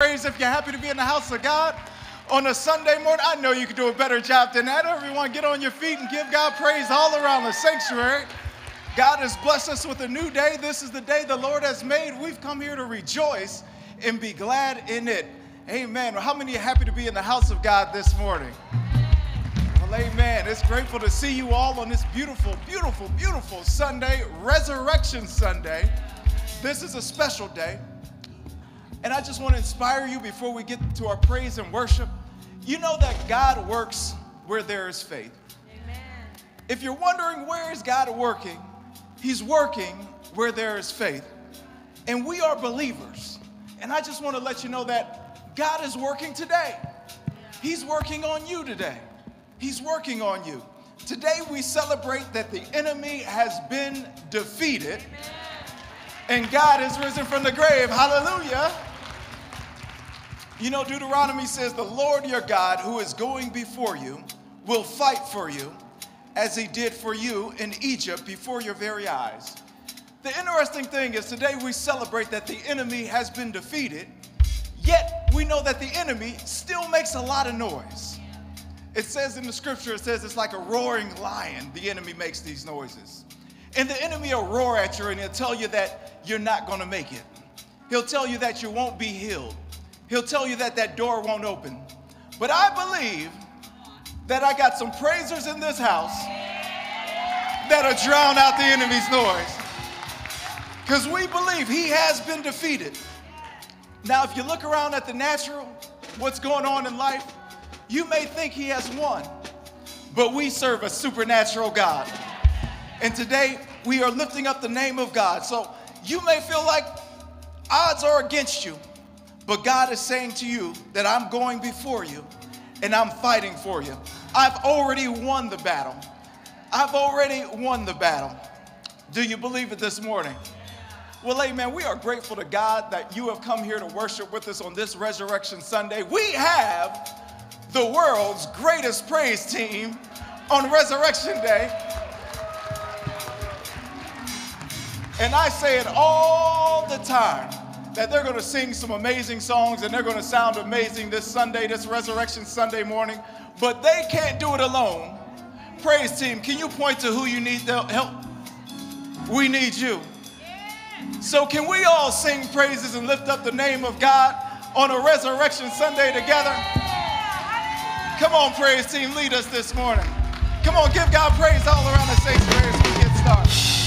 praise if you're happy to be in the house of God on a Sunday morning. I know you can do a better job than that. Everyone, get on your feet and give God praise all around the sanctuary. God has blessed us with a new day. This is the day the Lord has made. We've come here to rejoice and be glad in it. Amen. How many are happy to be in the house of God this morning? Well, amen. It's grateful to see you all on this beautiful, beautiful, beautiful Sunday, Resurrection Sunday. This is a special day. And I just want to inspire you before we get to our praise and worship. You know that God works where there is faith. Amen. If you're wondering where is God working, He's working where there is faith. And we are believers. And I just want to let you know that God is working today. He's working on you today. He's working on you. Today we celebrate that the enemy has been defeated and God is risen from the grave. Hallelujah. You know, Deuteronomy says, The Lord your God, who is going before you, will fight for you as he did for you in Egypt before your very eyes. The interesting thing is, today we celebrate that the enemy has been defeated, yet we know that the enemy still makes a lot of noise. It says in the scripture, it says it's like a roaring lion, the enemy makes these noises. And the enemy will roar at you and he'll tell you that you're not gonna make it. He'll tell you that you won't be healed. He'll tell you that that door won't open. But I believe that I got some praisers in this house that'll drown out the enemy's noise. Because we believe he has been defeated. Now, if you look around at the natural, what's going on in life, you may think he has won, but we serve a supernatural God. And today, we are lifting up the name of God. So you may feel like odds are against you, but God is saying to you that I'm going before you and I'm fighting for you. I've already won the battle. I've already won the battle. Do you believe it this morning? Well, amen. We are grateful to God that you have come here to worship with us on this Resurrection Sunday. We have the world's greatest praise team on Resurrection Day. And I say it all the time that they're going to sing some amazing songs and they're going to sound amazing this Sunday, this Resurrection Sunday morning, but they can't do it alone. Praise team, can you point to who you need help? We need you. So, can we all sing praises and lift up the name of God on a Resurrection Sunday together? Come on, praise team, lead us this morning. Come on, give God praise all around the sanctuary as we get started.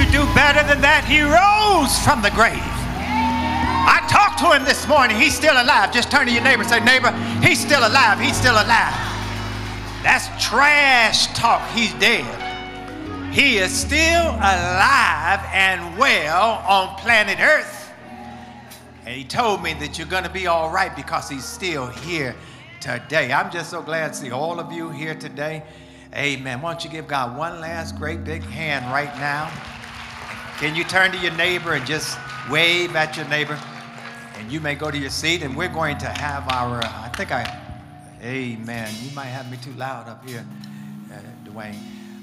You do better than that? He rose from the grave. I talked to him this morning. He's still alive. Just turn to your neighbor and say, neighbor, he's still alive. He's still alive. That's trash talk. He's dead. He is still alive and well on planet Earth. And he told me that you're going to be all right because he's still here today. I'm just so glad to see all of you here today. Amen. Why don't you give God one last great big hand right now? Can you turn to your neighbor and just wave at your neighbor? And you may go to your seat, and we're going to have our, uh, I think I, amen. You might have me too loud up here, uh, Dwayne.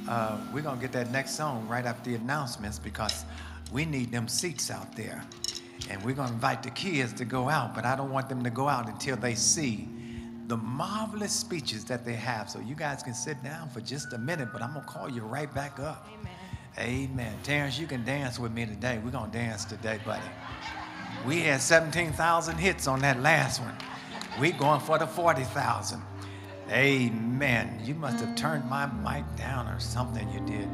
Uh, we're going to get that next song right after the announcements because we need them seats out there. And we're going to invite the kids to go out, but I don't want them to go out until they see the marvelous speeches that they have. So you guys can sit down for just a minute, but I'm going to call you right back up. Amen. Amen. Terrence, you can dance with me today. We're going to dance today, buddy. We had 17,000 hits on that last one. We're going for the 40,000. Amen. You must have turned my mic down or something you did.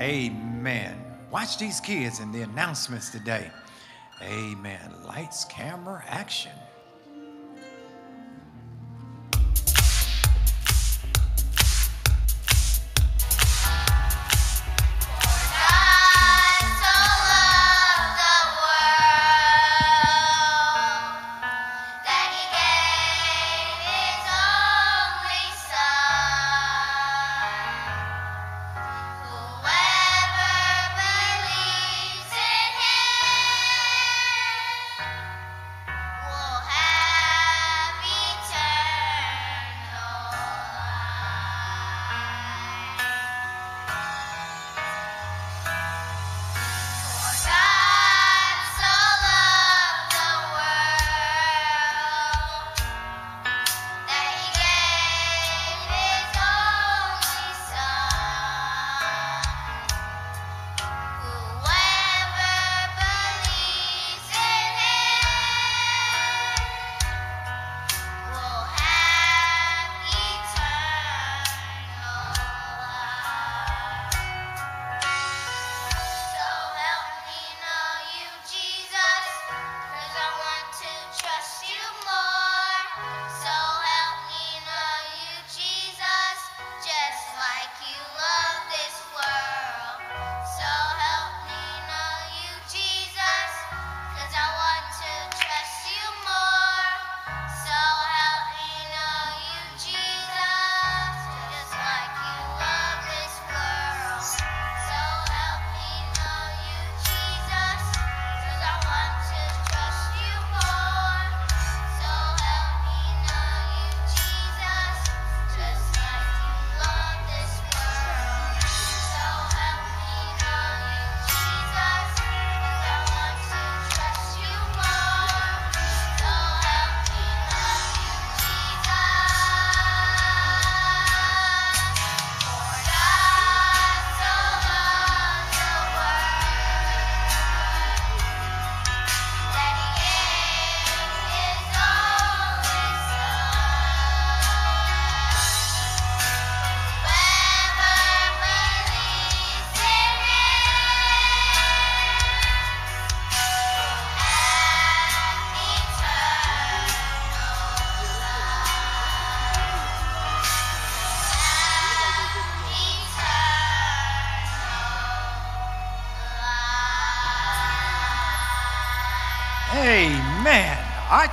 Amen. Watch these kids and the announcements today. Amen. Lights, camera, action.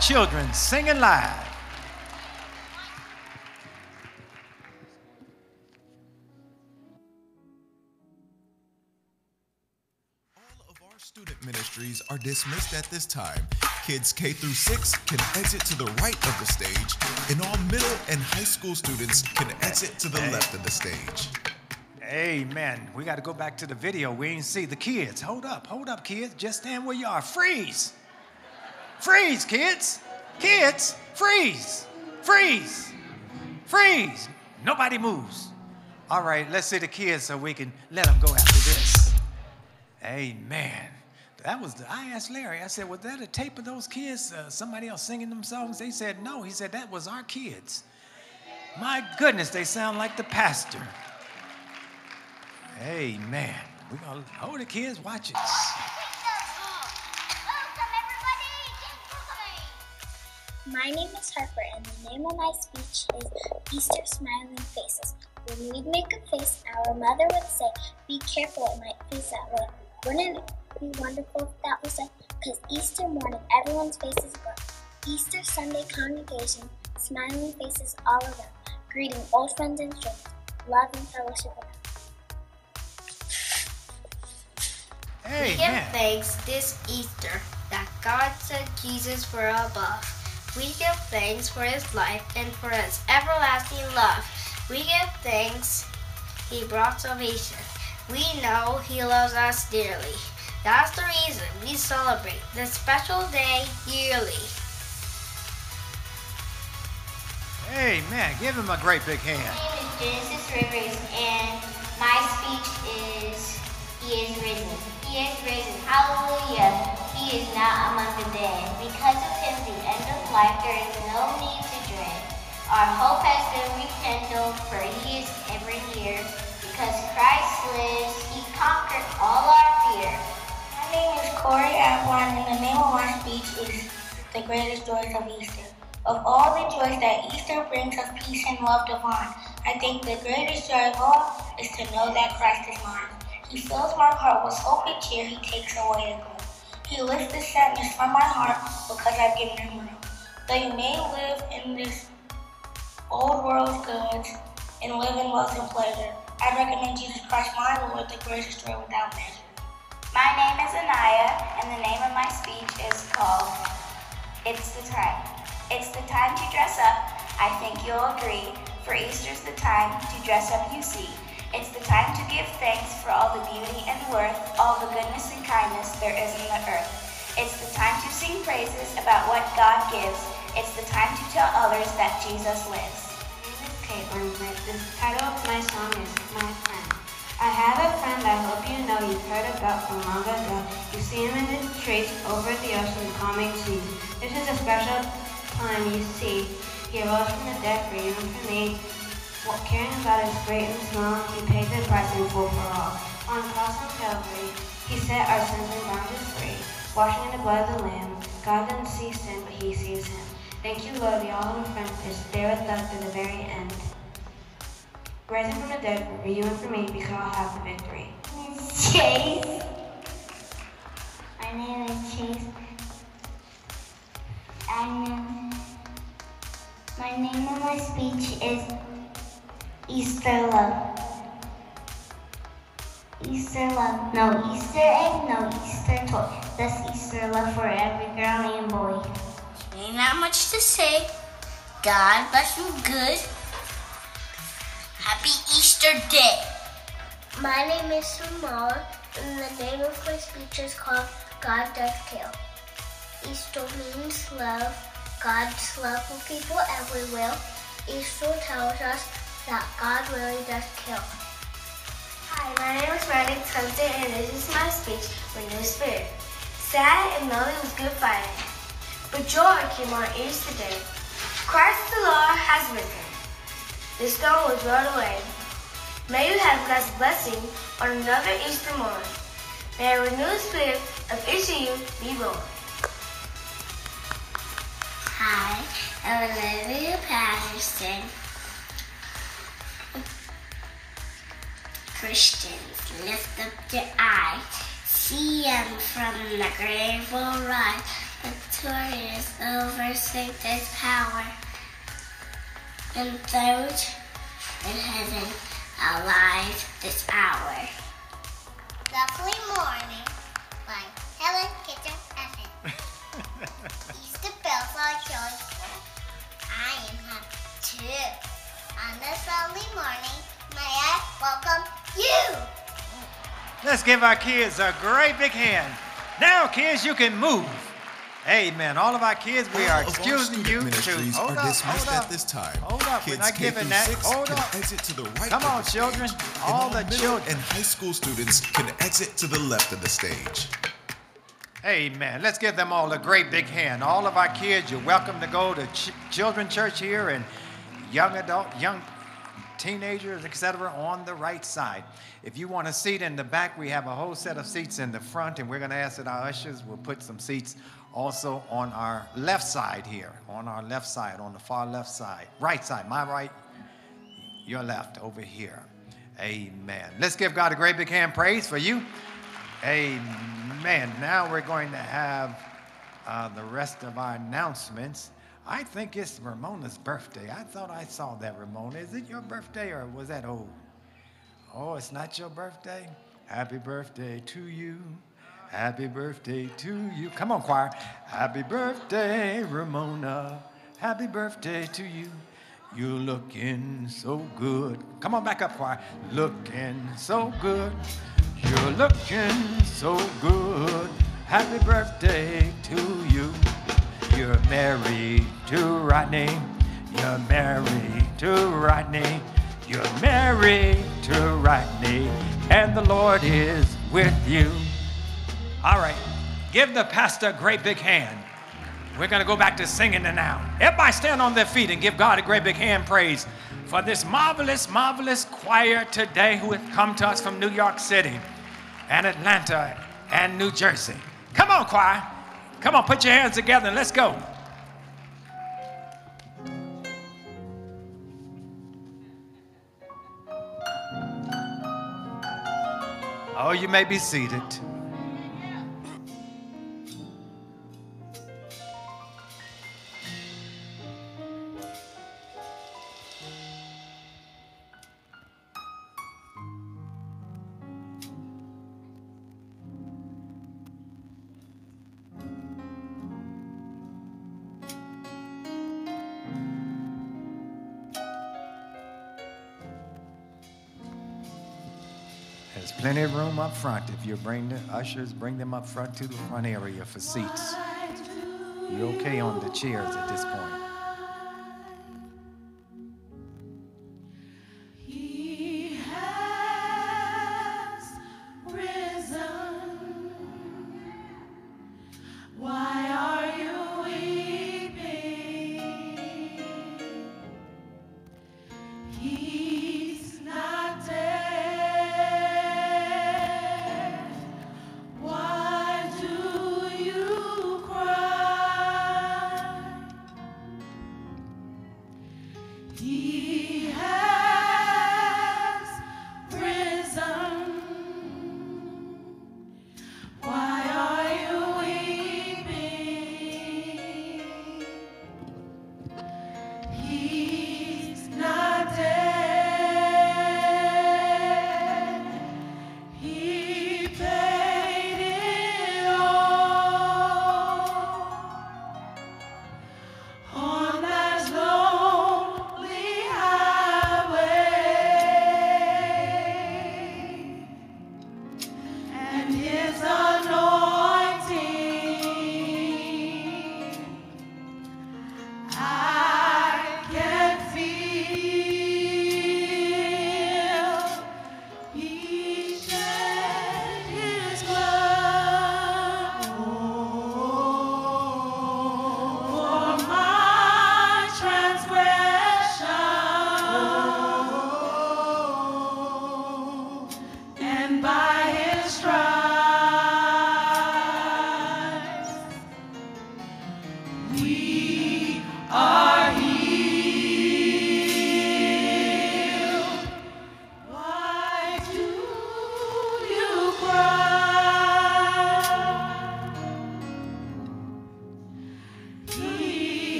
Children singing live. All of our student ministries are dismissed at this time. Kids K through 6 can exit to the right of the stage, and all middle and high school students can exit to the left of the stage. Amen. We got to go back to the video. We didn't see the kids. Hold up, hold up, kids. Just stand where you are. Freeze. Freeze, kids. Kids, freeze. Freeze. Freeze. Nobody moves. All right, let's see the kids so we can let them go after this. Amen. That was the, I asked Larry, I said, was that a tape of those kids, uh, somebody else singing them songs? They said, no. He said, that was our kids. My goodness, they sound like the pastor. Amen. We're going to hold the kids, watch it. My name is Harper, and the name of my speech is Easter Smiling Faces. When we'd make a face, our mother would say, Be careful, it might face that way. Wouldn't it be wonderful if that was it? Because Easter morning, everyone's faces glow. Easter Sunday congregation, smiling faces all around, greeting old friends and strangers, love and fellowship around. We give Amen. thanks this Easter that God sent Jesus were above. We give thanks for his life and for his everlasting love. We give thanks he brought salvation. We know he loves us dearly. That's the reason we celebrate this special day yearly. Amen. Give him a great big hand. My name is Genesis Rivers, and my speech is He is risen. He is risen. Hallelujah. He is not among the dead. Because of him, the end of life, there is no need to dread. Our hope has been rekindled, for he is ever near. Because Christ lives, he conquered all our fear. My name is Corey Ablon, and the name of my speech is The Greatest Joys of Easter. Of all the joys that Easter brings us peace and love divine, I think the greatest joy of all is to know that Christ is mine. He fills my heart with hope and cheer, He takes away the gloom. He lifts the sadness from my heart because I've given Him room. Though you may live in this old world's goods and live in wealth and pleasure, I recommend Jesus Christ, my Lord, the greatest joy without measure. My name is Anaya, and the name of my speech is called It's the Time. It's the time to dress up. I think you'll agree, for Easter's the time to dress up, you see. It's the time to give thanks for all the beauty and worth, all the goodness and kindness there is in the earth. It's the time to sing praises about what God gives. It's the time to tell others that Jesus lives. My name is Caitlin. The title of my song is My Friend. I have a friend I hope you know you've heard about from long ago. You see him in the streets over the ocean calming seas. This is a special time you see. He rose from the dead for you and for me. What caring about his great and small, he paid the price in full for all. On the cross of Calvary, he set our sins and boundaries free. Washing in the blood of the Lamb, God doesn't see sin, but he sees him. Thank you, Lord, the all of friend, to stay with us to the very end. Rising from the dead for you and for me, because I'll have the victory. Chase. My name is Chase. And um, my name of my speech is Easter love. Easter love. No Easter egg, no Easter toy. That's Easter love for every girl and boy. Ain't not much to say. God bless you good. Happy Easter Day. My name is Samara, and the name of my speech is called God Does Kill. Easter means love. God's love for people everywhere. Easter tells us that God really does kill. Hi, my name is Meredith Thompson, and this is my speech, Renew Spirit. Sad and lonely was Good Friday, but joy came on Easter Day. Christ the Lord has risen. The stone was rolled away. May you have God's blessing on another Easter morning. May a renewed spirit of each of you be born. Hi, I'm Olivia Patterson. Christians, lift up your eye. See him from the grave will rise. The is overstate this power. And those in heaven alive this hour. Lovely morning, by Helen Kitchen Evan. Easter bells are yours. I am happy too. On this lovely morning, may I welcome you. Let's give our kids a great big hand. Now, kids, you can move. Amen. All of our kids, we are All of our excusing you to ministries hold are up, dismissed hold at up. this time. Hold up, we're Kids not K giving that. Hold up. exit to the right Come on, children. stage, and All the middle children. and high school students can exit to the left of the stage. Amen. Let's give them all a great big hand. All of our kids, you're welcome to go to ch- children church here and young adult, young teenagers, etc., on the right side. If you want a seat in the back, we have a whole set of seats in the front, and we're going to ask that our ushers will put some seats also on our left side here, on our left side, on the far left side, right side, my right, your left over here. Amen. Let's give God a great big hand praise for you. Amen. Now we're going to have uh, the rest of our announcements. I think it's Ramona's birthday. I thought I saw that, Ramona. Is it your birthday or was that old? Oh, it's not your birthday? Happy birthday to you. Happy birthday to you. Come on, choir. Happy birthday, Ramona. Happy birthday to you. You're looking so good. Come on back up, choir. Looking so good. You're looking so good. Happy birthday to you. You're married to Rodney. You're married to Rodney. You're married to Rodney. And the Lord is with you. All right. Give the pastor a great big hand. We're going to go back to singing now. Everybody stand on their feet and give God a great big hand praise for this marvelous, marvelous choir today who have come to us from New York City and Atlanta and New Jersey. Come on, choir. Come on, put your hands together and let's go. Oh, you may be seated. There's plenty of room up front. If you bring the ushers, bring them up front to the front area for seats. You're okay on the chairs at this point?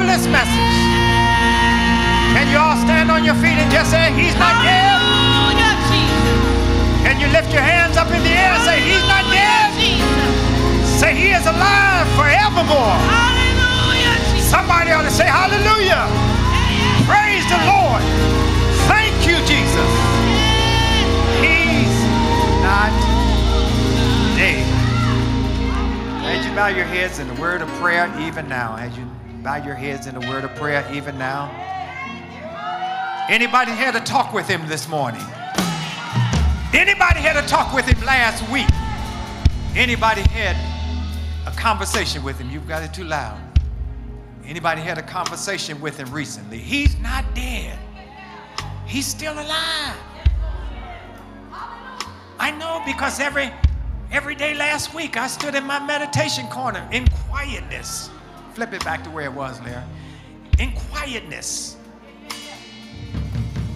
Marvelous message. Can you all stand on your feet and just say, He's not dead? Can you lift your hands up in the air and say, He's not dead? Say, He is alive forevermore. Somebody ought to say, Hallelujah. Praise the Lord. Thank you, Jesus. He's not dead. As you bow your heads in the word of prayer, even now, as you bow your heads in a word of prayer, even now. Anybody here to talk with him this morning? Anybody here to talk with him last week? Anybody had a conversation with him? You've got it too loud. Anybody had a conversation with him recently? He's not dead. He's still alive. I know because every every day last week I stood in my meditation corner in quietness. Flip it back to where it was, Larry. In quietness.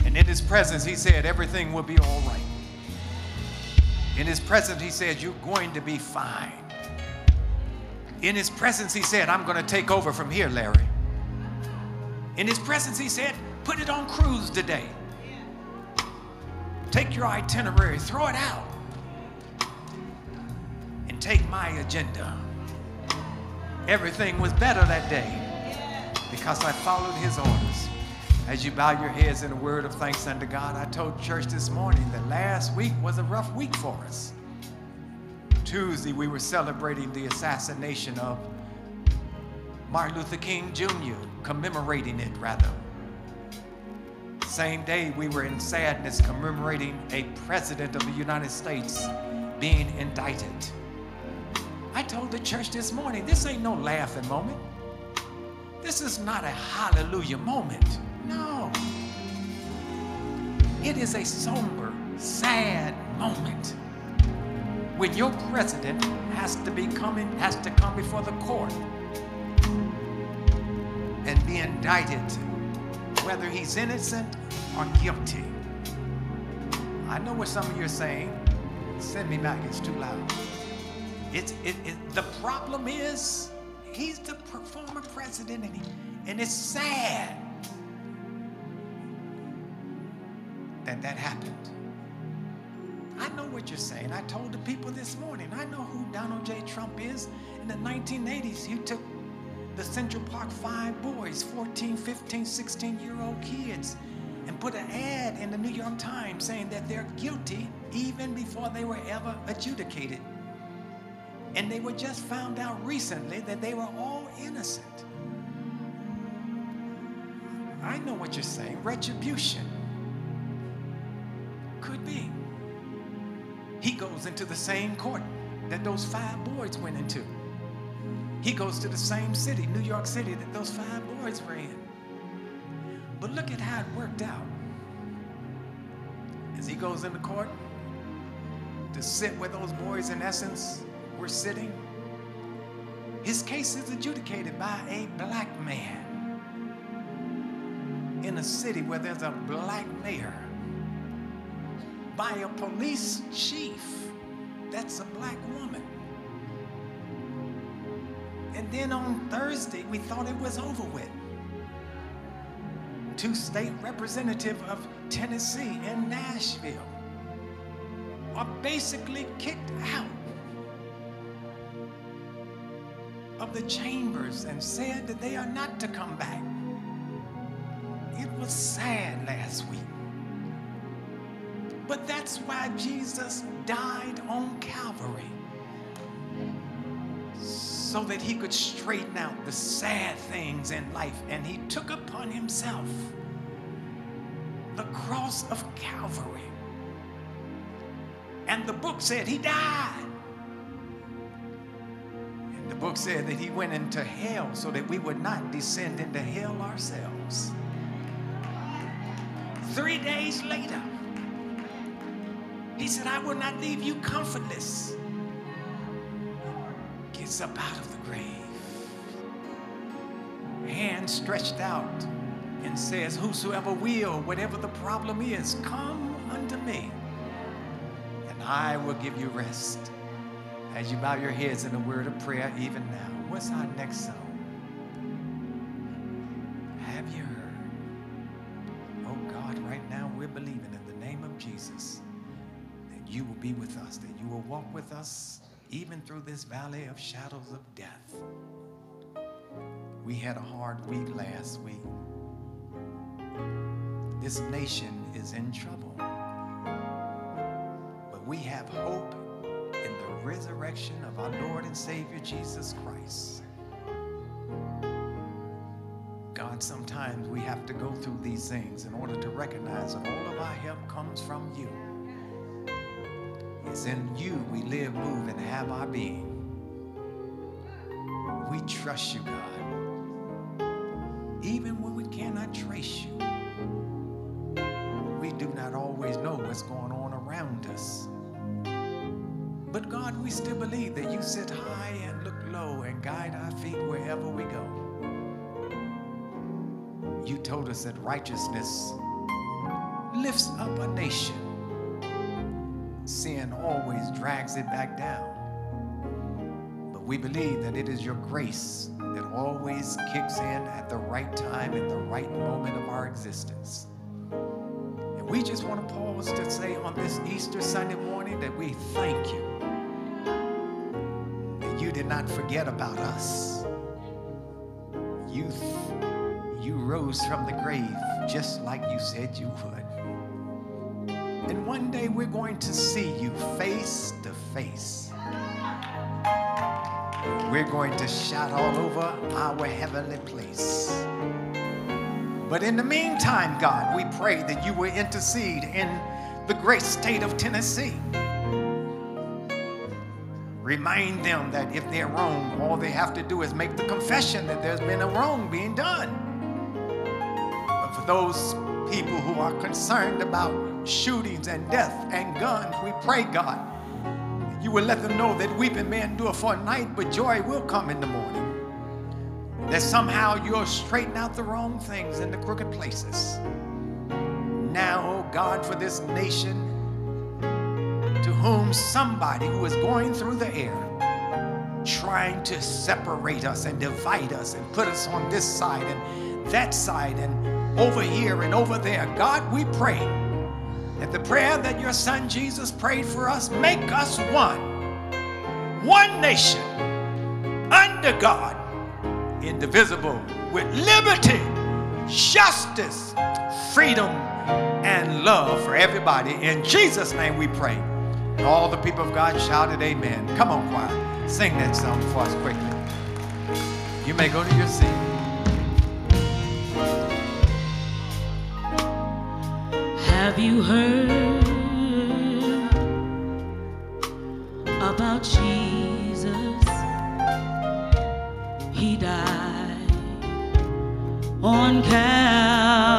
And in his presence, he said, everything will be all right. In his presence, he said, You're going to be fine. In his presence, he said, I'm going to take over from here, Larry. In his presence, he said, Put it on cruise today. Take your itinerary, throw it out, and take my agenda. Everything was better that day because I followed his orders. As you bow your heads in a word of thanks unto God, I told church this morning that last week was a rough week for us. Tuesday, we were celebrating the assassination of Martin Luther King Jr., commemorating it rather. Same day, we were in sadness commemorating a president of the United States being indicted. I told the church this morning, this ain't no laughing moment. This is not a hallelujah moment. No. It is a somber, sad moment when your president has to be coming, has to come before the court and be indicted, whether he's innocent or guilty. I know what some of you are saying. Send me back, it's too loud. It, it, the problem is he's the former president and, he, and it's sad that that happened. I know what you're saying. I told the people this morning. I know who Donald J. Trump is. In the 1980s, he took the Central Park Five boys, 14, 15, 16 year old kids, and put an ad in the New York Times saying that they're guilty even before they were ever adjudicated. And they were just found out recently that they were all innocent. I know what you're saying. Retribution. Could be. He goes into the same court that those five boys went into. He goes to the same city, New York City, that those five boys were in. But look at how it worked out. As he goes into court to sit with those boys, in essence, were sitting, his case is adjudicated by a black man in a city where there's a black mayor by a police chief that's a black woman. And then on Thursday, we thought it was over with. Two state representative of Tennessee and Nashville are basically kicked out of the chambers and said that they are not to come back. It was sad last week. But that's why Jesus died on Calvary. So that he could straighten out the sad things in life. And he took upon himself the cross of Calvary. And the book said he died. Book said that he went into hell so that we would not descend into hell ourselves. Three days later, he said, I will not leave you comfortless. gets up out of the grave, hand stretched out, and says, Whosoever will, whatever the problem is, come unto me, and I will give you rest. As you bow your heads in a word of prayer, even now, what's our next song? Have you heard? Oh God, right now we're believing in the name of Jesus that you will be with us, that you will walk with us even through this valley of shadows of death. We had a hard week last week. This nation is in trouble. But we have hope resurrection of our Lord and Savior Jesus Christ. God, sometimes we have to go through these things in order to recognize that all of our help comes from you. It's in you we live, move, and have our being. We trust you, God. Us that righteousness lifts up a nation. Sin always drags it back down. But we believe that it is your grace that always kicks in at the right time, at the right moment of our existence. And we just want to pause to say on this Easter Sunday morning that we thank you that you did not forget about us. You, you rose from the grave just like you said you would. And one day we're going to see you face to face. We're going to shout all over our heavenly place. But in the meantime, God, we pray that you will intercede in the great state of Tennessee. Remind them that if they're wrong, all they have to do is make the confession that there's been a wrong being done. Those people who are concerned about shootings and death and guns, we pray, God, you will let them know that weeping may endure for a night, but joy will come in the morning. That somehow you'll straighten out the wrong things in the crooked places. Now, oh God, for this nation, to whom somebody who is going through the air, trying to separate us and divide us and put us on this side and that side and over here and over there. God, we pray that the prayer that your son Jesus prayed for us make us one, one nation under God, indivisible, with liberty, justice, freedom, and love for everybody. In Jesus' name we pray. And all the people of God shouted, Amen. Come on, choir. Sing that song for us quickly. You may go to your seat. Have you heard about Jesus? He died on Calvary.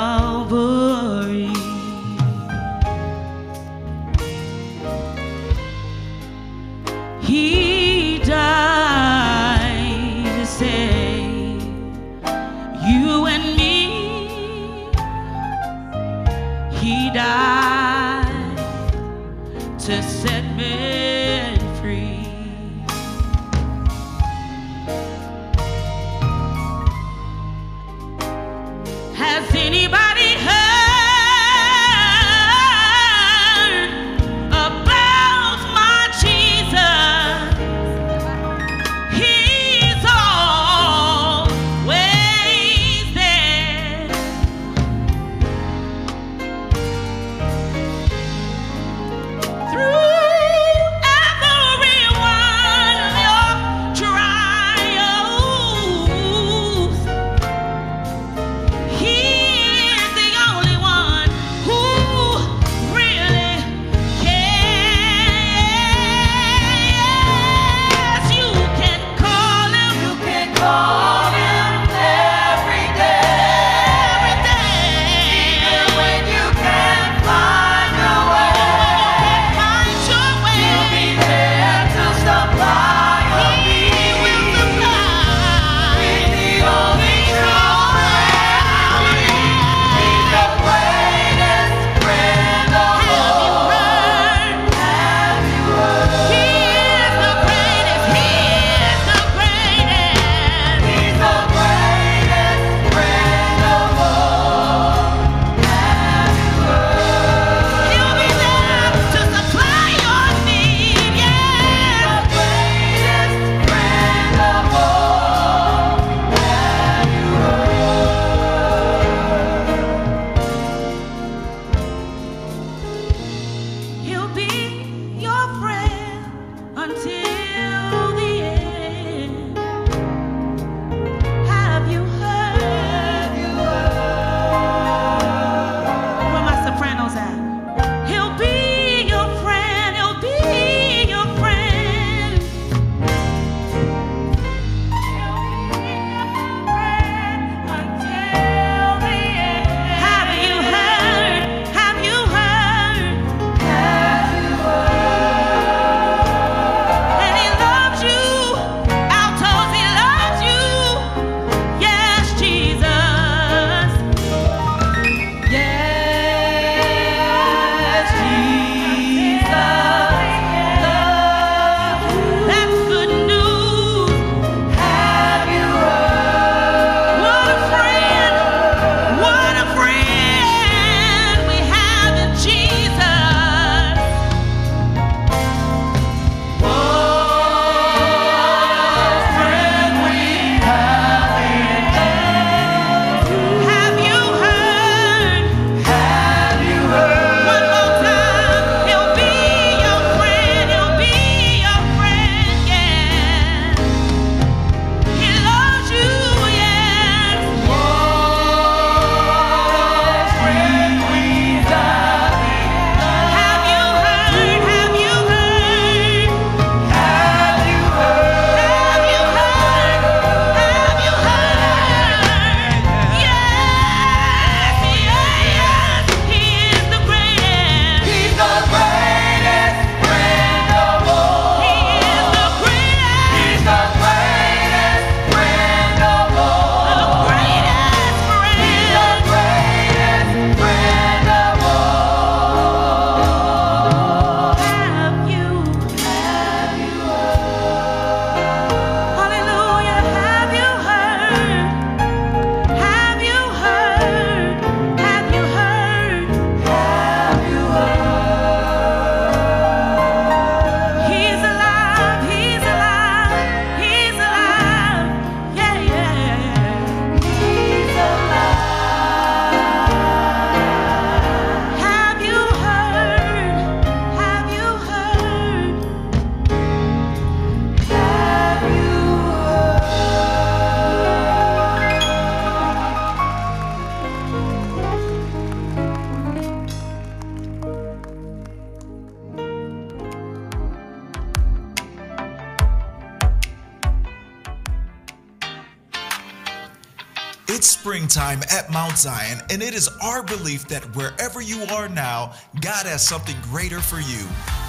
And it is our belief that wherever you are now, God has something greater for you.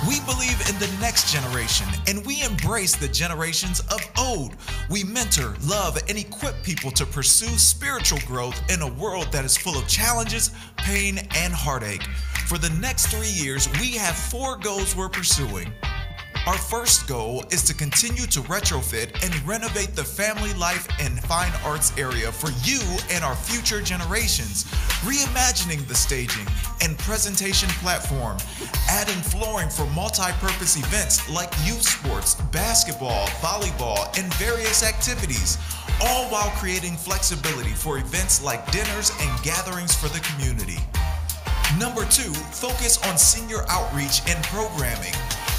We believe in the next generation, and we embrace the generations of old. We mentor, love, and equip people to pursue spiritual growth in a world that is full of challenges, pain, and heartache. For the next three years, we have four goals we're pursuing. Our first goal is to continue to retrofit and renovate the family life and fine arts area for you and our future generations, reimagining the staging and presentation platform, adding flooring for multi-purpose events like youth sports, basketball, volleyball, and various activities, all while creating flexibility for events like dinners and gatherings for the community. Number two, focus on senior outreach and programming.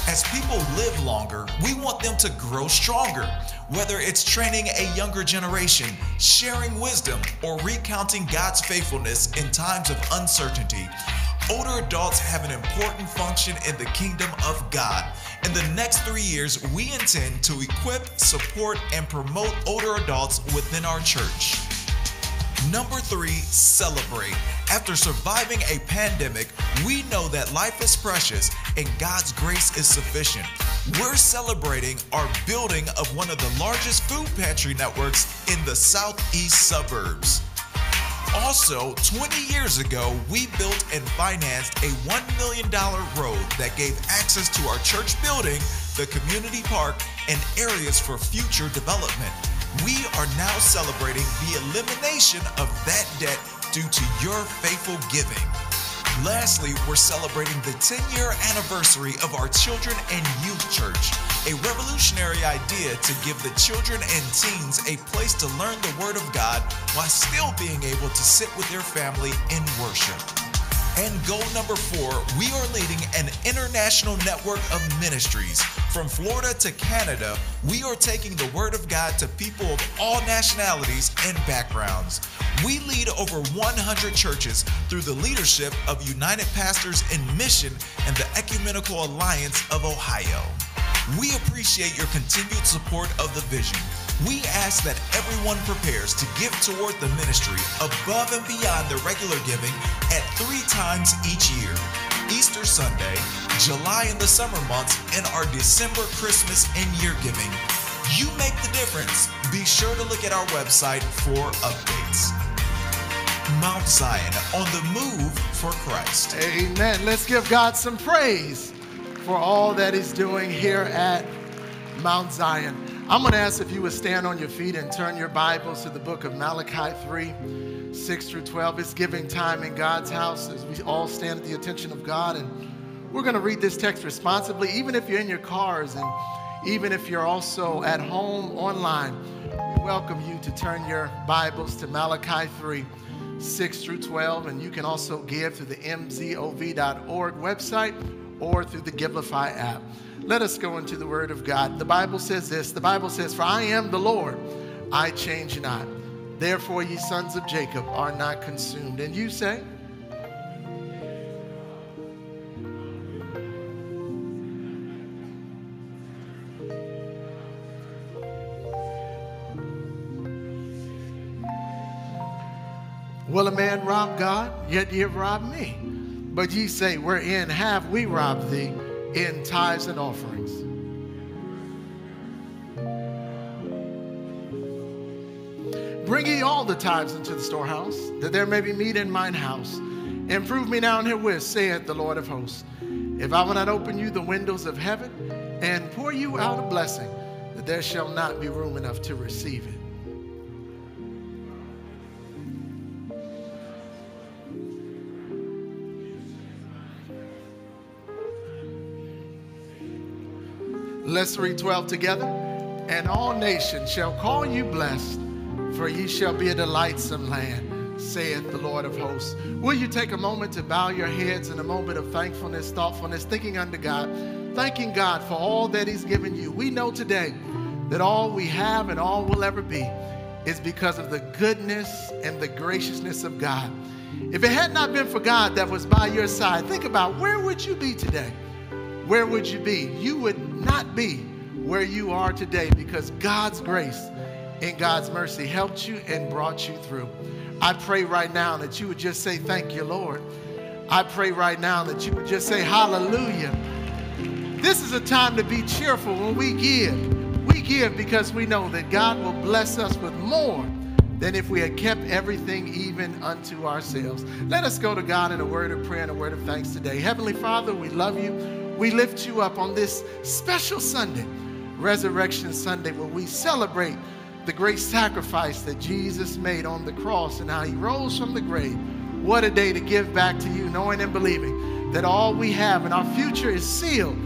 As people live longer, we want them to grow stronger. Whether it's training a younger generation, sharing wisdom, or recounting God's faithfulness in times of uncertainty, older adults have an important function in the kingdom of God. In the next three years, we intend to equip, support, and promote older adults within our church. Number three, celebrate. After surviving a pandemic, we know that life is precious and God's grace is sufficient. We're celebrating our building of one of the largest food pantry networks in the southeast suburbs. Also, 20 years ago, we built and financed a $1 million road that gave access to our church building, the community park, and areas for future development. We are now celebrating the elimination of that debt due to your faithful giving. Lastly, we're celebrating the 10 year anniversary of our Children and Youth Church, a revolutionary idea to give the children and teens a place to learn the Word of God while still being able to sit with their family in worship. And goal number four, we are leading an international network of ministries. From Florida to Canada, we are taking the Word of God to people of all nationalities and backgrounds. We lead over 100 churches through the leadership of United Pastors in Mission and the Ecumenical Alliance of Ohio. We appreciate your continued support of the vision. We ask that everyone prepares to give toward the ministry above and beyond the regular giving at three times each year Easter Sunday, July in the summer months, and our December, Christmas, and year giving. You make the difference. Be sure to look at our website for updates. Mount Zion on the move for Christ. Amen. Let's give God some praise for all that He's doing here at Mount Zion. I'm going to ask if you would stand on your feet and turn your Bibles to the book of Malachi 3 6 through 12. It's giving time in God's house as we all stand at the attention of God. And we're going to read this text responsibly, even if you're in your cars and even if you're also at home online. We welcome you to turn your Bibles to Malachi 3 6 through 12. And you can also give through the mzov.org website or through the Givelify app. Let us go into the Word of God. The Bible says this The Bible says, For I am the Lord, I change not. Therefore, ye sons of Jacob are not consumed. And you say, Will a man rob God? Yet ye have robbed me. But ye say, Wherein have we robbed thee? In tithes and offerings. Bring ye all the tithes into the storehouse, that there may be meat in mine house. Improve me now herewith, saith the Lord of hosts. If I will not open you the windows of heaven and pour you out a blessing, that there shall not be room enough to receive it. Let's read 12 together. And all nations shall call you blessed, for ye shall be a delightsome land, saith the Lord of hosts. Will you take a moment to bow your heads in a moment of thankfulness, thoughtfulness, thinking unto God, thanking God for all that He's given you? We know today that all we have and all we'll ever be is because of the goodness and the graciousness of God. If it had not been for God that was by your side, think about where would you be today? Where would you be? You would not be where you are today because God's grace and God's mercy helped you and brought you through. I pray right now that you would just say, Thank you, Lord. I pray right now that you would just say, Hallelujah. This is a time to be cheerful when we give. We give because we know that God will bless us with more than if we had kept everything even unto ourselves. Let us go to God in a word of prayer and a word of thanks today. Heavenly Father, we love you. We lift you up on this special Sunday, Resurrection Sunday, where we celebrate the great sacrifice that Jesus made on the cross and how he rose from the grave. What a day to give back to you, knowing and believing that all we have and our future is sealed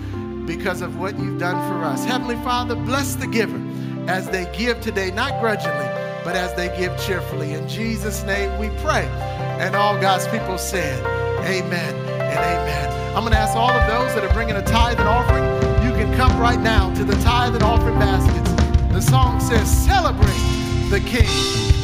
because of what you've done for us. Heavenly Father, bless the giver as they give today, not grudgingly, but as they give cheerfully. In Jesus' name we pray. And all God's people said, Amen and amen. I'm going to ask all of those that are bringing to the tithe and offering baskets. The song says, Celebrate the King.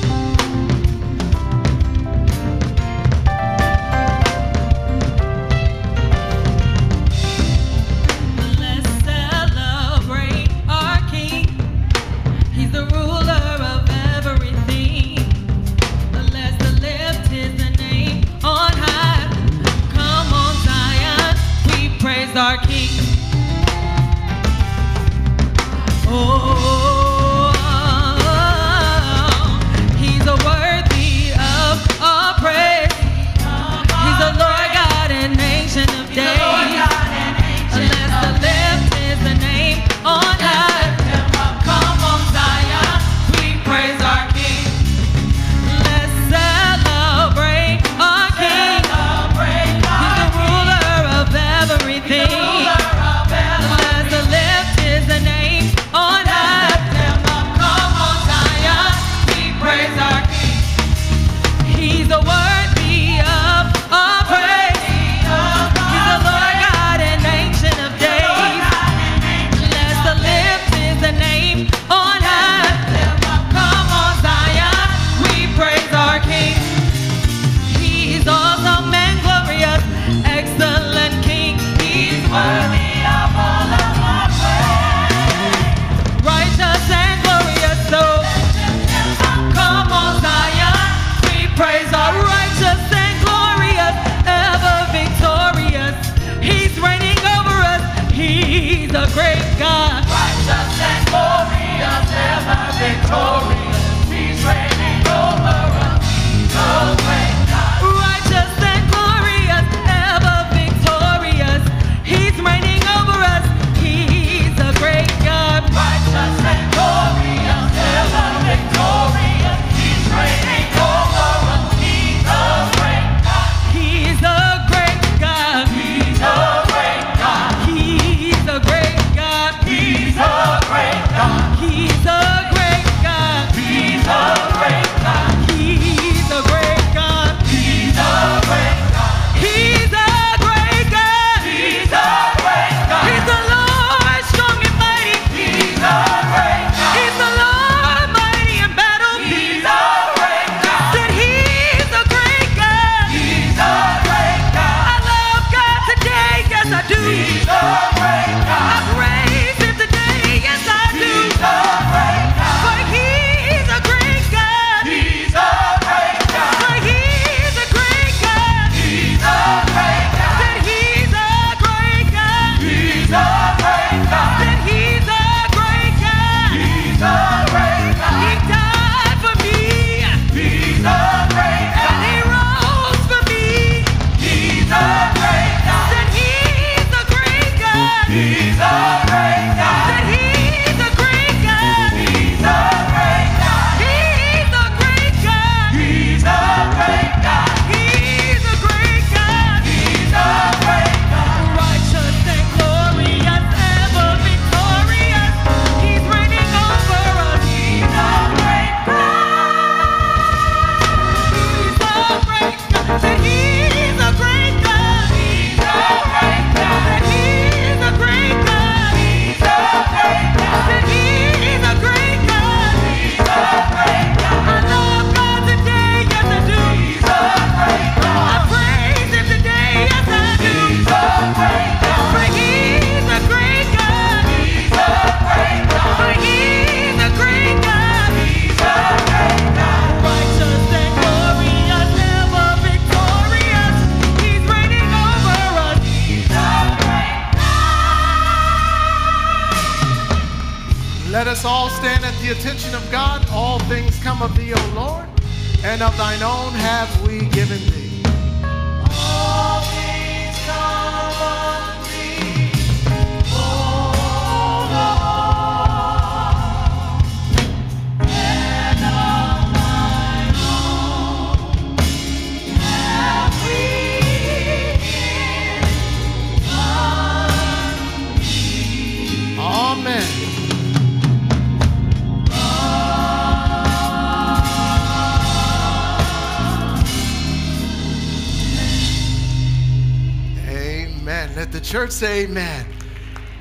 Let the church say amen.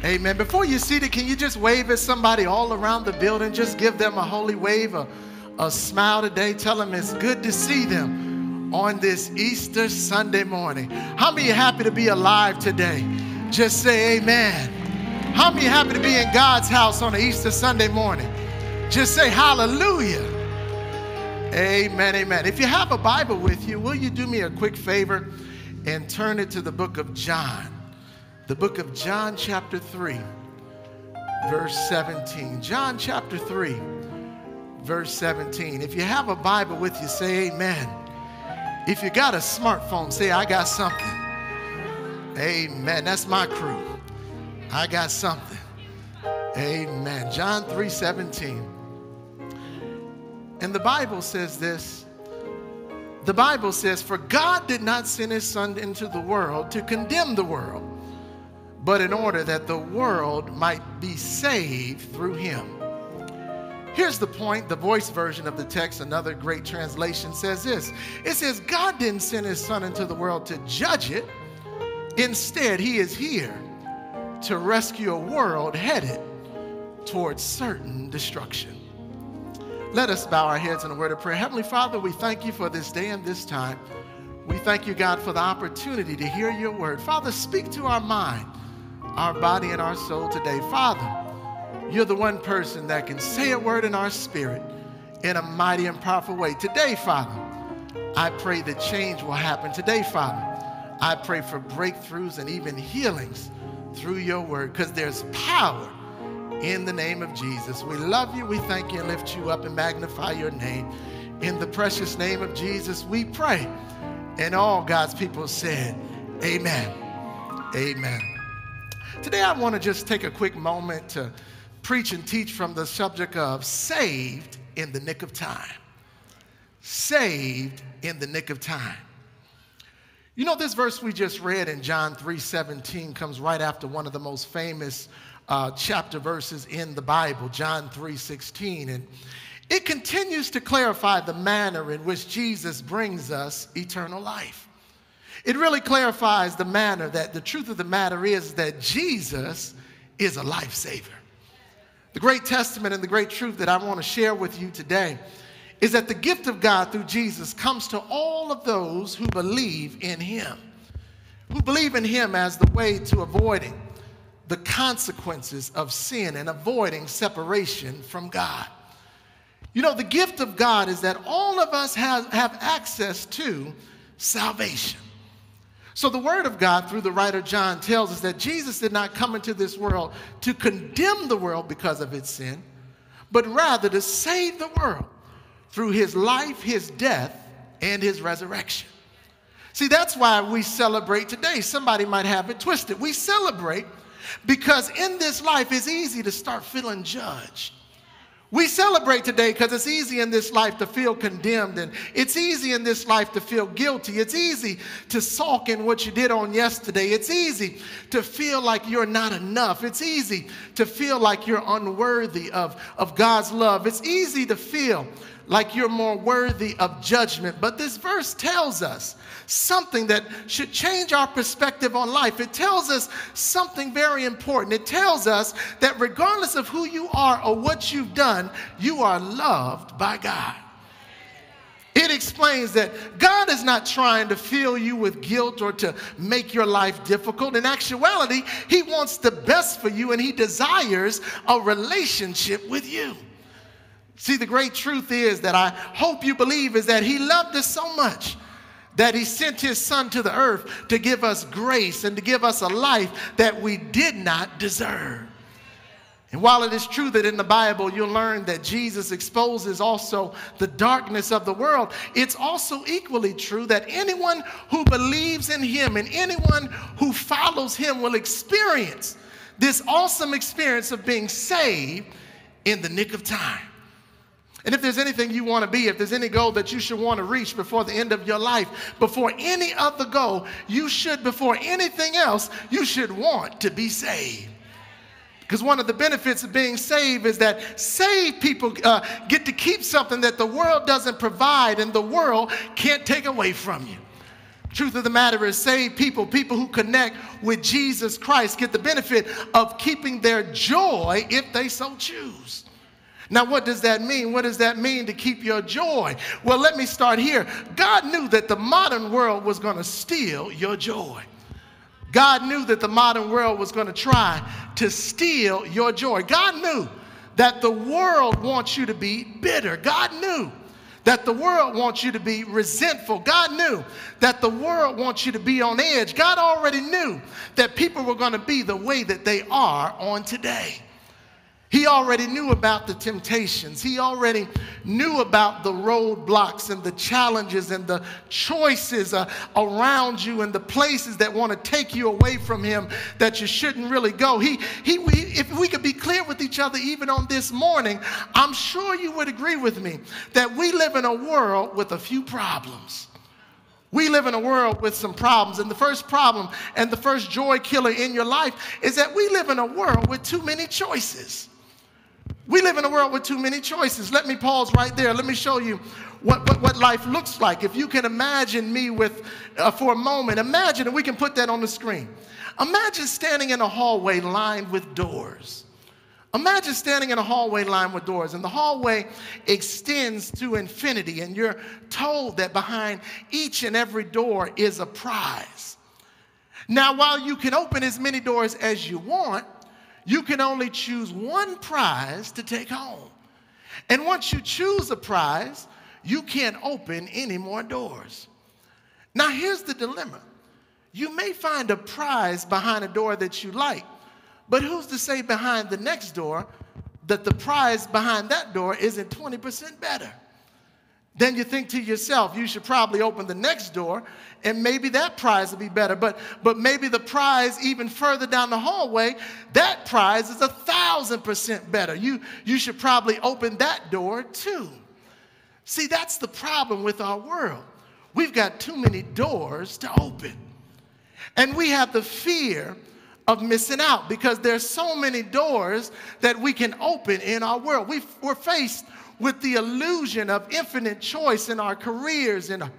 Amen. Before you see it, can you just wave at somebody all around the building? Just give them a holy wave, a, a smile today. Tell them it's good to see them on this Easter Sunday morning. How many happy to be alive today? Just say amen. How many happy to be in God's house on an Easter Sunday morning? Just say hallelujah. Amen, amen. If you have a Bible with you, will you do me a quick favor and turn it to the book of John? The book of John, chapter 3, verse 17. John, chapter 3, verse 17. If you have a Bible with you, say amen. If you got a smartphone, say, I got something. Amen. That's my crew. I got something. Amen. John 3 17. And the Bible says this. The Bible says, For God did not send his Son into the world to condemn the world, but in order that the world might be saved through him. Here's the point the voice version of the text, another great translation, says this It says, God didn't send his Son into the world to judge it. Instead, he is here to rescue a world headed towards certain destruction. Let us bow our heads in a word of prayer. Heavenly Father, we thank you for this day and this time. We thank you, God, for the opportunity to hear your word. Father, speak to our mind, our body, and our soul today. Father, you're the one person that can say a word in our spirit in a mighty and powerful way. Today, Father, I pray that change will happen. Today, Father, I pray for breakthroughs and even healings through your word because there's power in the name of Jesus. We love you, we thank you, and lift you up and magnify your name. In the precious name of Jesus, we pray. And all God's people said, Amen. Amen. Today, I want to just take a quick moment to preach and teach from the subject of saved in the nick of time. Saved in the nick of time. You know, this verse we just read in John 3 17 comes right after one of the most famous uh, chapter verses in the Bible, John 3 16. And it continues to clarify the manner in which Jesus brings us eternal life. It really clarifies the manner that the truth of the matter is that Jesus is a lifesaver. The great testament and the great truth that I want to share with you today is that the gift of God through Jesus comes to all of those who believe in Him, who believe in Him as the way to avoiding the consequences of sin and avoiding separation from God. You know, the gift of God is that all of us have, have access to salvation. So, the Word of God through the writer John tells us that Jesus did not come into this world to condemn the world because of its sin, but rather to save the world through his life, his death, and his resurrection. See, that's why we celebrate today. Somebody might have it twisted. We celebrate because in this life it's easy to start feeling judged. We celebrate today because it's easy in this life to feel condemned, and it's easy in this life to feel guilty. It's easy to sulk in what you did on yesterday. It's easy to feel like you're not enough. It's easy to feel like you're unworthy of, of God's love. It's easy to feel like you're more worthy of judgment. But this verse tells us something that should change our perspective on life. It tells us something very important. It tells us that regardless of who you are or what you've done, you are loved by God. It explains that God is not trying to fill you with guilt or to make your life difficult. In actuality, He wants the best for you and He desires a relationship with you. See, the great truth is that I hope you believe is that He loved us so much that He sent His Son to the earth to give us grace and to give us a life that we did not deserve. And while it is true that in the Bible you'll learn that Jesus exposes also the darkness of the world, it's also equally true that anyone who believes in him and anyone who follows him will experience this awesome experience of being saved in the nick of time. And if there's anything you want to be, if there's any goal that you should want to reach before the end of your life, before any other goal, you should, before anything else, you should want to be saved. Because one of the benefits of being saved is that saved people uh, get to keep something that the world doesn't provide and the world can't take away from you. Truth of the matter is, saved people, people who connect with Jesus Christ, get the benefit of keeping their joy if they so choose. Now, what does that mean? What does that mean to keep your joy? Well, let me start here. God knew that the modern world was going to steal your joy. God knew that the modern world was going to try to steal your joy. God knew that the world wants you to be bitter. God knew that the world wants you to be resentful. God knew that the world wants you to be on edge. God already knew that people were going to be the way that they are on today. He already knew about the temptations. He already knew about the roadblocks and the challenges and the choices uh, around you and the places that want to take you away from Him that you shouldn't really go. He, he, we, if we could be clear with each other even on this morning, I'm sure you would agree with me that we live in a world with a few problems. We live in a world with some problems. And the first problem and the first joy killer in your life is that we live in a world with too many choices. We live in a world with too many choices. Let me pause right there. Let me show you what, what, what life looks like. If you can imagine me with, uh, for a moment, imagine, and we can put that on the screen. Imagine standing in a hallway lined with doors. Imagine standing in a hallway lined with doors, and the hallway extends to infinity, and you're told that behind each and every door is a prize. Now, while you can open as many doors as you want, you can only choose one prize to take home. And once you choose a prize, you can't open any more doors. Now, here's the dilemma you may find a prize behind a door that you like, but who's to say behind the next door that the prize behind that door isn't 20% better? Then you think to yourself, you should probably open the next door and maybe that prize will be better. But, but maybe the prize even further down the hallway, that prize is a thousand percent better. You, you should probably open that door too. See, that's the problem with our world. We've got too many doors to open. And we have the fear of missing out because there's so many doors that we can open in our world. we are faced with the illusion of infinite choice in our careers, in our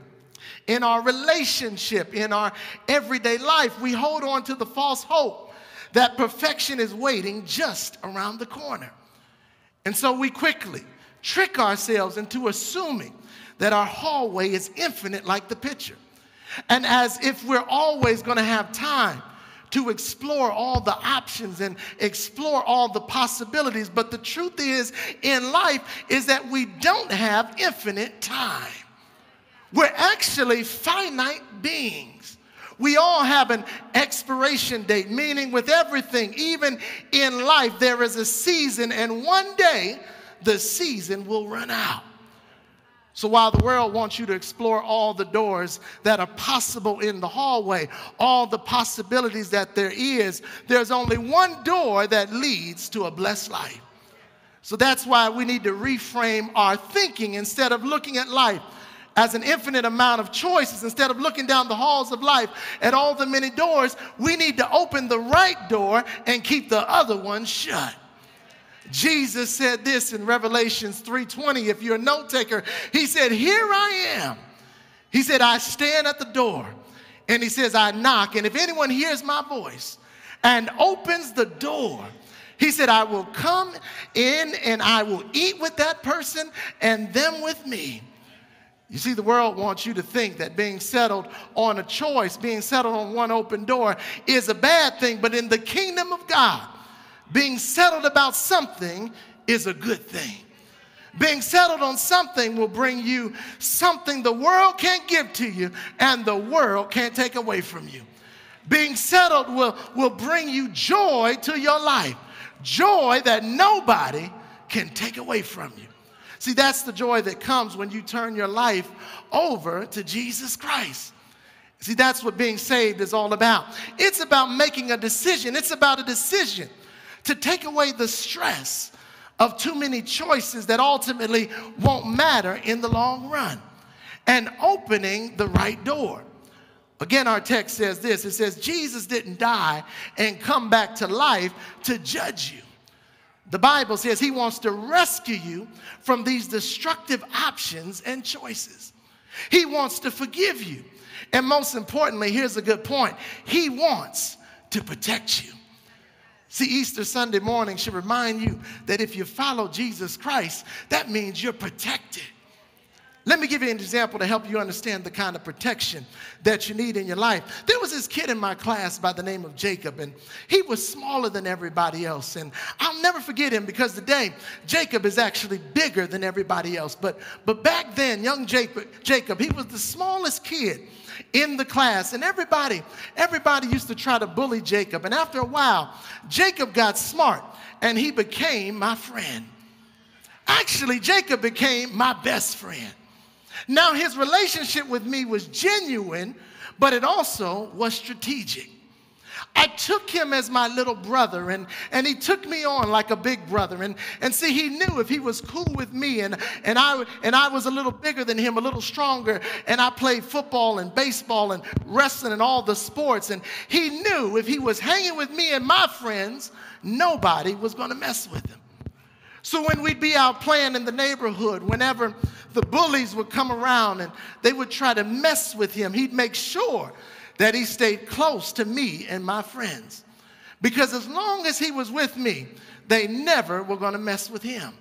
in our relationship, in our everyday life. We hold on to the false hope that perfection is waiting just around the corner. And so we quickly trick ourselves into assuming that our hallway is infinite like the picture. And as if we're always going to have time to explore all the options and explore all the possibilities. But the truth is, in life, is that we don't have infinite time. We're actually finite beings. We all have an expiration date, meaning with everything, even in life, there is a season, and one day the season will run out. So while the world wants you to explore all the doors that are possible in the hallway, all the possibilities that there is, there's only one door that leads to a blessed life. So that's why we need to reframe our thinking instead of looking at life as an infinite amount of choices, instead of looking down the halls of life at all the many doors, we need to open the right door and keep the other one shut. Jesus said this in Revelations 3:20. If you're a note taker, he said, "Here I am." He said, "I stand at the door." And he says, "I knock, and if anyone hears my voice and opens the door, he said, I will come in and I will eat with that person and them with me. You see, the world wants you to think that being settled on a choice, being settled on one open door, is a bad thing. But in the kingdom of God, being settled about something is a good thing. Being settled on something will bring you something the world can't give to you and the world can't take away from you. Being settled will, will bring you joy to your life. Joy that nobody can take away from you. See, that's the joy that comes when you turn your life over to Jesus Christ. See, that's what being saved is all about. It's about making a decision. It's about a decision to take away the stress of too many choices that ultimately won't matter in the long run and opening the right door. Again, our text says this it says, Jesus didn't die and come back to life to judge you. The Bible says he wants to rescue you from these destructive options and choices. He wants to forgive you. And most importantly, here's a good point He wants to protect you. See, Easter Sunday morning should remind you that if you follow Jesus Christ, that means you're protected. Let me give you an example to help you understand the kind of protection that you need in your life. There was this kid in my class by the name of Jacob, and he was smaller than everybody else. And I'll never forget him because today Jacob is actually bigger than everybody else. But, but back then, young Jacob, Jacob, he was the smallest kid in the class and everybody everybody used to try to bully jacob and after a while jacob got smart and he became my friend actually jacob became my best friend now, his relationship with me was genuine, but it also was strategic. I took him as my little brother, and, and he took me on like a big brother. And, and see, he knew if he was cool with me, and, and, I, and I was a little bigger than him, a little stronger, and I played football and baseball and wrestling and all the sports. And he knew if he was hanging with me and my friends, nobody was going to mess with him. So when we'd be out playing in the neighborhood, whenever the bullies would come around and they would try to mess with him, he'd make sure that he stayed close to me and my friends. Because as long as he was with me, they never were going to mess with him.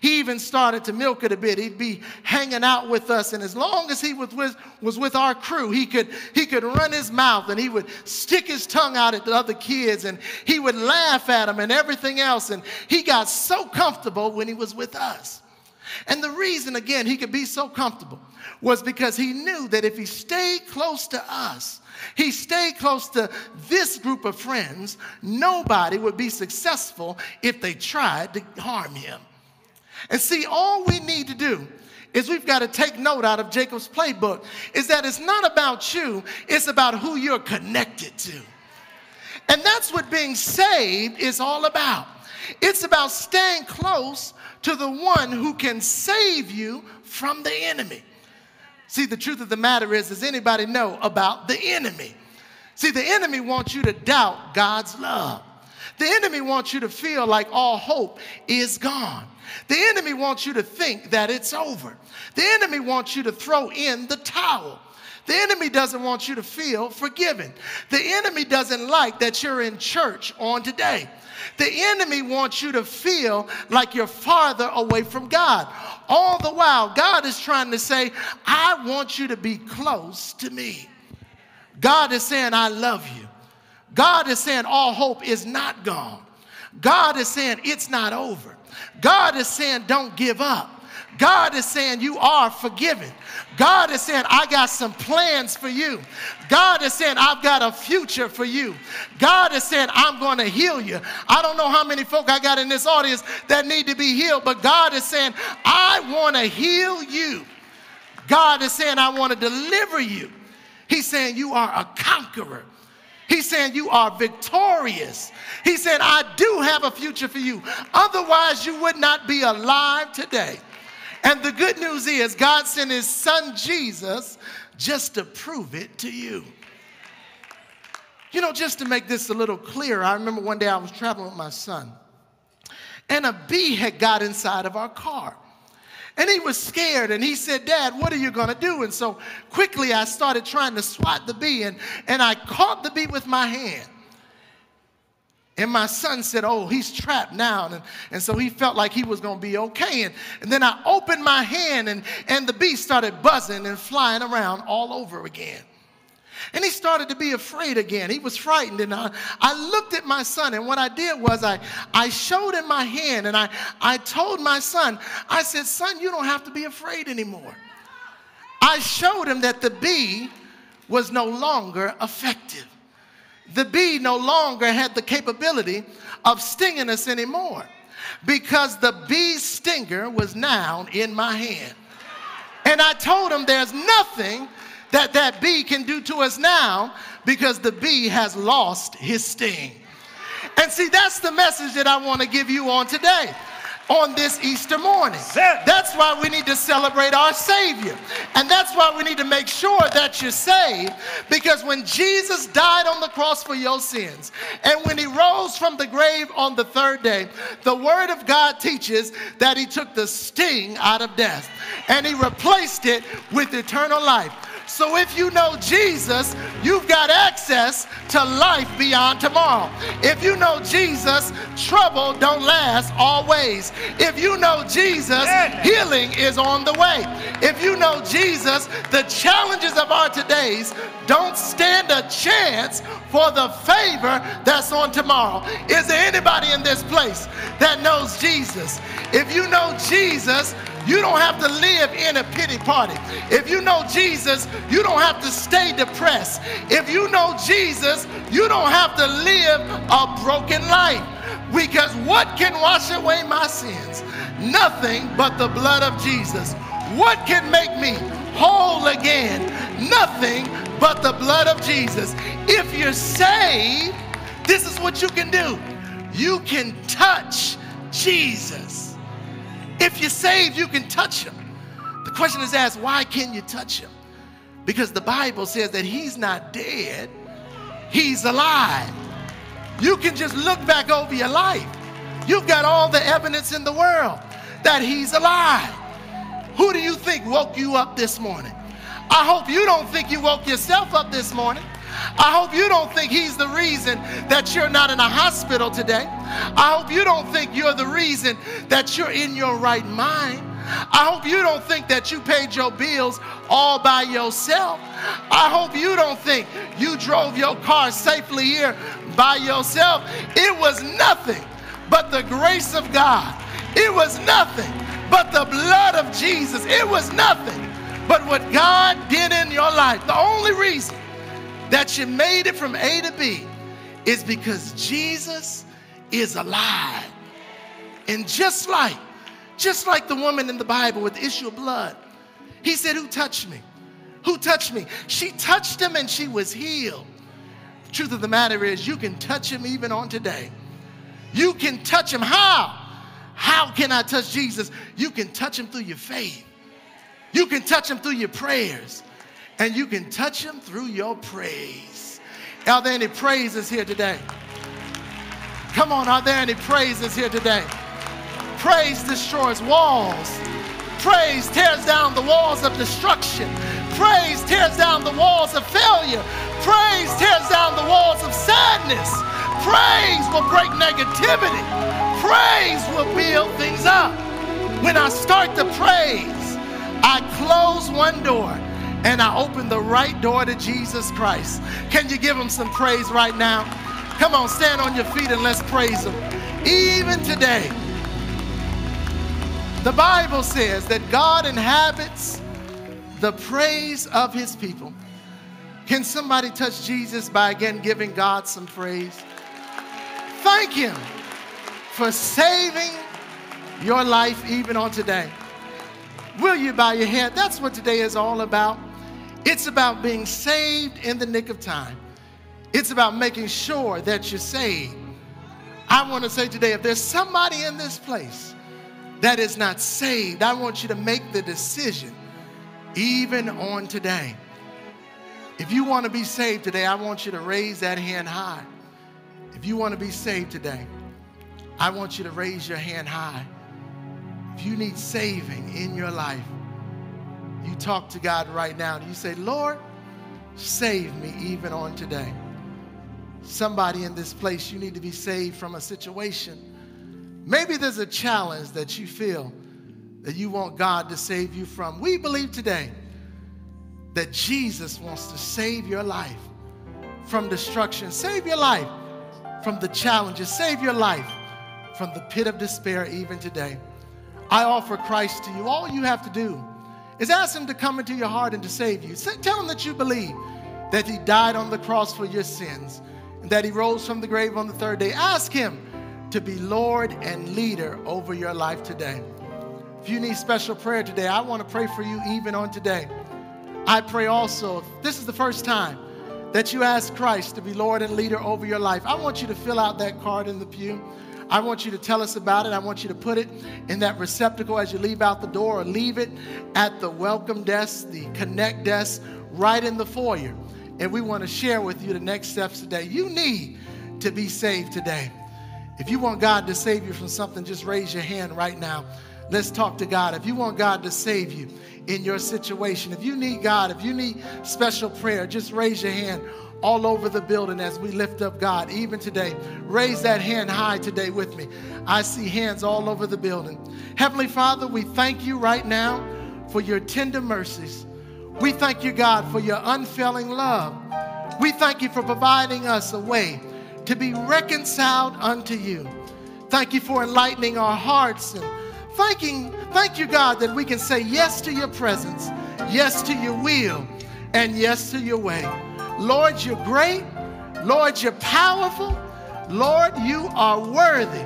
He even started to milk it a bit. He'd be hanging out with us, and as long as he was with, was with our crew, he could, he could run his mouth and he would stick his tongue out at the other kids and he would laugh at them and everything else. And he got so comfortable when he was with us. And the reason, again, he could be so comfortable was because he knew that if he stayed close to us, he stayed close to this group of friends, nobody would be successful if they tried to harm him. And see, all we need to do is we've got to take note out of Jacob's playbook is that it's not about you, it's about who you're connected to. And that's what being saved is all about. It's about staying close to the one who can save you from the enemy. See, the truth of the matter is, does anybody know about the enemy? See, the enemy wants you to doubt God's love. The enemy wants you to feel like all hope is gone. The enemy wants you to think that it's over. The enemy wants you to throw in the towel. The enemy doesn't want you to feel forgiven. The enemy doesn't like that you're in church on today. The enemy wants you to feel like you're farther away from God. All the while, God is trying to say, I want you to be close to me. God is saying, I love you. God is saying, all hope is not gone. God is saying, it's not over. God is saying, don't give up. God is saying, You are forgiven. God is saying, I got some plans for you. God is saying, I've got a future for you. God is saying, I'm going to heal you. I don't know how many folk I got in this audience that need to be healed, but God is saying, I want to heal you. God is saying, I want to deliver you. He's saying, You are a conqueror. He's saying you are victorious. He said, I do have a future for you. Otherwise, you would not be alive today. And the good news is, God sent his son Jesus just to prove it to you. You know, just to make this a little clearer, I remember one day I was traveling with my son, and a bee had got inside of our car. And he was scared and he said, Dad, what are you going to do? And so quickly I started trying to swat the bee and, and I caught the bee with my hand. And my son said, Oh, he's trapped now. And, and so he felt like he was going to be okay. And, and then I opened my hand and, and the bee started buzzing and flying around all over again. And he started to be afraid again. He was frightened. And I, I looked at my son, and what I did was I, I showed him my hand and I, I told my son, I said, Son, you don't have to be afraid anymore. I showed him that the bee was no longer effective. The bee no longer had the capability of stinging us anymore because the bee's stinger was now in my hand. And I told him there's nothing that that bee can do to us now because the bee has lost his sting. And see, that's the message that I want to give you on today on this Easter morning. That's why we need to celebrate our Savior. And that's why we need to make sure that you're saved because when Jesus died on the cross for your sins and when he rose from the grave on the third day, the Word of God teaches that he took the sting out of death and he replaced it with eternal life. So if you know Jesus, you've got access to life beyond tomorrow. If you know Jesus, trouble don't last always. If you know Jesus, healing is on the way. If you know Jesus, the challenges of our todays don't stand a chance for the favor that's on tomorrow. Is there anybody in this place that knows Jesus? If you know Jesus, you don't have to live in a pity party. If you know Jesus, you don't have to stay depressed. If you know Jesus, you don't have to live a broken life. Because what can wash away my sins? Nothing but the blood of Jesus. What can make me whole again? Nothing but the blood of Jesus. If you're saved, this is what you can do. You can touch Jesus. If you're saved, you can touch him. The question is asked, why can you touch him? Because the Bible says that he's not dead, he's alive. You can just look back over your life. You've got all the evidence in the world that he's alive. Who do you think woke you up this morning? I hope you don't think you woke yourself up this morning. I hope you don't think he's the reason that you're not in a hospital today. I hope you don't think you're the reason that you're in your right mind. I hope you don't think that you paid your bills all by yourself. I hope you don't think you drove your car safely here by yourself. It was nothing but the grace of God. It was nothing but the blood of Jesus. It was nothing but what God did in your life. The only reason that you made it from A to B is because Jesus is alive. And just like, just like the woman in the Bible with the issue of blood, he said, Who touched me? Who touched me? She touched him and she was healed. The truth of the matter is, you can touch him even on today. You can touch him. How? How can I touch Jesus? You can touch him through your faith. You can touch him through your prayers. And you can touch him through your praise. Are there any praises here today? Come on, are there any praises here today? Praise destroys walls. Praise tears down the walls of destruction. Praise tears down the walls of failure. Praise tears down the walls of sadness. Praise will break negativity. Praise will build things up. When I start to praise, I close one door and I open the right door to Jesus Christ. Can you give him some praise right now? Come on, stand on your feet and let's praise him. Even today, the Bible says that God inhabits the praise of his people. Can somebody touch Jesus by again giving God some praise? Thank him for saving your life even on today. Will you bow your head? That's what today is all about. It's about being saved in the nick of time. It's about making sure that you're saved. I want to say today if there's somebody in this place that is not saved, I want you to make the decision even on today. If you want to be saved today, I want you to raise that hand high. If you want to be saved today, I want you to raise your hand high. If you need saving in your life, you talk to God right now and you say, Lord, save me even on today. Somebody in this place, you need to be saved from a situation. Maybe there's a challenge that you feel that you want God to save you from. We believe today that Jesus wants to save your life from destruction, save your life from the challenges, save your life from the pit of despair even today. I offer Christ to you. All you have to do is ask Him to come into your heart and to save you. Tell Him that you believe that He died on the cross for your sins and that he rose from the grave on the third day. Ask him to be Lord and leader over your life today. If you need special prayer today, I want to pray for you even on today. I pray also, if this is the first time that you ask Christ to be Lord and leader over your life, I want you to fill out that card in the pew. I want you to tell us about it. I want you to put it in that receptacle as you leave out the door or leave it at the welcome desk, the connect desk, right in the foyer. And we want to share with you the next steps today. You need to be saved today. If you want God to save you from something, just raise your hand right now. Let's talk to God. If you want God to save you in your situation, if you need God, if you need special prayer, just raise your hand all over the building as we lift up God, even today. Raise that hand high today with me. I see hands all over the building. Heavenly Father, we thank you right now for your tender mercies. We thank you, God, for your unfailing love. We thank you for providing us a way to be reconciled unto you. Thank you for enlightening our hearts and thanking, thank you, God, that we can say yes to your presence, yes to your will, and yes to your way. Lord, you're great. Lord, you're powerful. Lord, you are worthy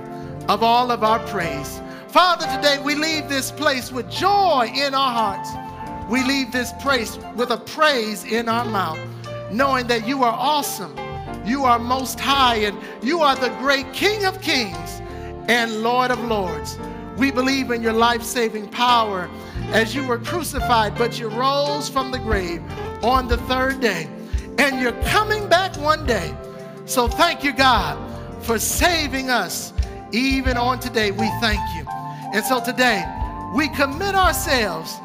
of all of our praise. Father, today we leave this place with joy in our hearts. We leave this place with a praise in our mouth, knowing that you are awesome, you are most high, and you are the great King of kings and Lord of lords. We believe in your life saving power as you were crucified, but you rose from the grave on the third day and you're coming back one day. So thank you, God, for saving us even on today. We thank you. And so today, we commit ourselves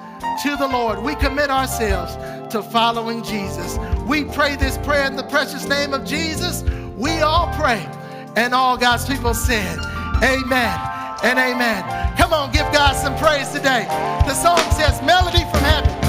to the Lord. We commit ourselves to following Jesus. We pray this prayer in the precious name of Jesus. We all pray. And all God's people said, Amen and amen. Come on, give God some praise today. The song says, Melody from Heaven.